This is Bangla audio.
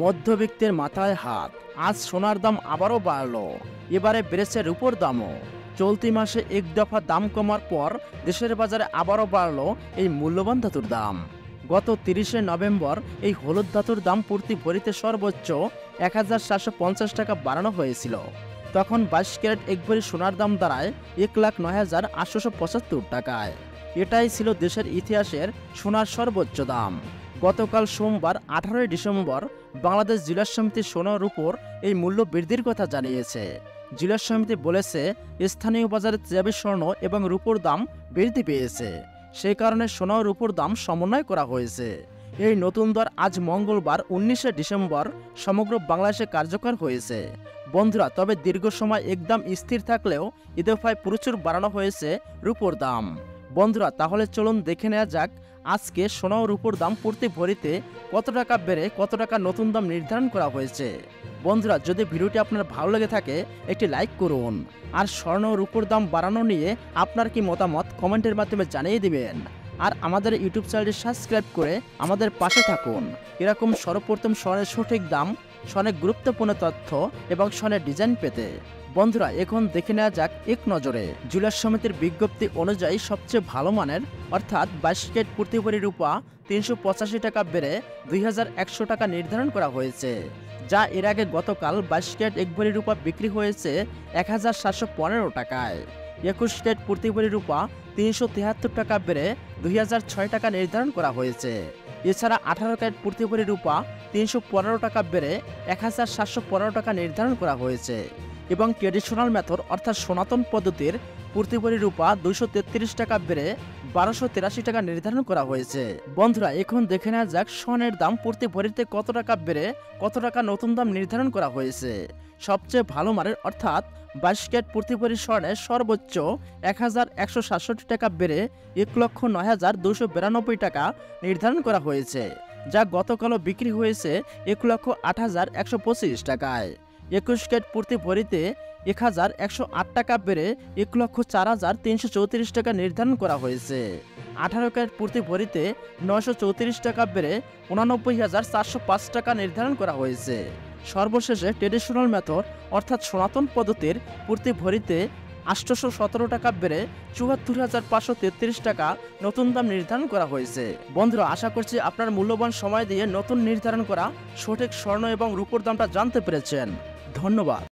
মধ্যবিত্তের মাথায় হাত। আজ সোনার দাম আবারও বাড়লো। এবারে বেড়েছে রূপোর দামও। চলতি মাসে এক দফা দাম কমার পর দেশের বাজারে আবারও বাড়লো এই মূল্যবান ধাতুর দাম। গত তিরিশে নভেম্বর এই হলুদ ধাতুর দাম প্রতি ভরিতে সর্বোচ্চ এক হাজার সাতশো পঞ্চাশ টাকা বাড়ানো হয়েছিল। তখন বাইশ ক্যারেট এক ভরি সোনার দাম দাঁড়ায় এক লাখ নয় হাজার আটশোশো পঁচাত্তর টাকায়। এটাই ছিল দেশের ইতিহাসের সোনার সর্বোচ্চ দাম। গতকাল সোমবার, আঠারোই ডিসেম্বর, বাংলাদেশ জেলা সমিতি সোনার উপর এই মূল্য বৃদ্ধির কথা জানিয়েছে। জেলা সমিতি বলেছে, স্থানীয় বাজারে চেয়াবি স্বর্ণ এবং রূপোর দাম বৃদ্ধি পেয়েছে। সেই কারণে সোনা রূপোর দাম সমন্বয় করা হয়েছে। এই নতুন দর আজ মঙ্গলবার, উনিশে ডিসেম্বর, সমগ্র বাংলাদেশে কার্যকর হয়েছে। বন্ধুরা, তবে দীর্ঘ সময় একদম স্থির থাকলেও ইদফায় প্রচুর বাড়ানো হয়েছে রূপোর দাম। বন্ধুরা, তাহলে চলুন দেখে নেওয়া যাক আজকে সোনা ও রূপোর দাম পড়তে ভরিতে কত টাকা বেড়ে কত টাকা নতুন দাম নির্ধারণ করা হয়েছে? বন্ধুরা, যদি ভিডিওটি আপনার ভালো লেগে থাকে, একটি লাইক করুন। আর স্বর্ণ রূপোর দাম বাড়ানো নিয়ে আপনার কি মতামত কমেন্টের মাধ্যমে জানিয়ে দিবেন। আর আমাদের ইউটিউব চ্যানেলটি সাবস্ক্রাইব করে আমাদের পাশে থাকুন। এরকম সর্বপ্রথম স্বর্ণের সঠিক দাম স্বর্ণের গুরুত্বপূর্ণ তথ্য এবং স্বর্ণের ডিজাইন পেতে। বন্ধুরা, এখন দেখে নেওয়া যাক এক নজরে। জুয়েলার সমিতির বিজ্ঞপ্তি অনুযায়ী সবচেয়ে ভালো মানের, অর্থাৎ বাইশ কেট প্রতি ভরি রূপা তিনশো পঁচাশি টাকা বেড়ে দুই হাজার একশো টাকা নির্ধারণ করা হয়েছে, যা এর আগে গতকাল বাইশ কেট এক ভরি রূপা বিক্রি হয়েছে এক হাজার সাতশো পনেরো টাকায়। একুশ ক্যারেট প্রতি রূপা তিনশো তিয়াত্তর টাকা বেড়ে দুই ছয় টাকা নির্ধারণ করা হয়েছে। এছাড়া আঠারো ক্যারেট প্রতি রূপা তিনশো পনেরো টাকা বেড়ে এক হাজার সাতশো পনেরো টাকা নির্ধারণ করা হয়েছে। এবং ট্রেডিশনাল মেথড অর্থাৎ সনাতন পদ্ধতির প্রতি ভরি রূপা দুইশো তেত্রিশ টাকা বেড়ে বারোশো তেরাশি টাকা নির্ধারণ করা হয়েছে। বন্ধুরা, এখন দেখে নেওয়া যাক স্বর্ণের দাম প্রতি ভরিতে কত টাকা বেড়ে কত টাকা নতুন দাম নির্ধারণ করা হয়েছে। সবচেয়ে ভালো মানের অর্থাৎ বাইশ ক্যারেট প্রতি ভরি স্বর্ণের সর্বোচ্চ এক হাজার একশো সাতষট্টি টাকা বেড়ে এক লক্ষ নয় হাজার দুশো বিরানব্বই টাকা নির্ধারণ করা হয়েছে, যা গতকালও বিক্রি হয়েছে এক লক্ষ আট হাজার একশো পঁচিশ টাকায়। একুশ ক্যারেট প্রতি ভরিতে এক হাজার একশো আট টাকা বেড়ে এক লক্ষ চার হাজার তিনশো চৌত্রিশ টাকা নির্ধারণ করা হয়েছে। আঠারো ক্যারেট প্রতি ভরিতে নয়শো চৌত্রিশ টাকা বেড়ে উনানব্বই হাজার চারশো পাঁচ টাকা নির্ধারণ করা হয়েছে। সর্বশেষে ট্রেডিশনাল মেথড অর্থাৎ সনাতন পদ্ধতির, প্রতি ভরিতে আটশোশো সতেরো টাকা বেড়ে চুয়াত্তর হাজার পাঁচশো তেত্রিশ টাকা নতুন দাম নির্ধারণ করা হয়েছে। বন্ধুরা, আশা করছি আপনার মূল্যবান সময় দিয়ে নতুন নির্ধারণ করা সঠিক স্বর্ণ এবং রূপোর দামটা জানতে পেরেছেন। ধন্যবাদ।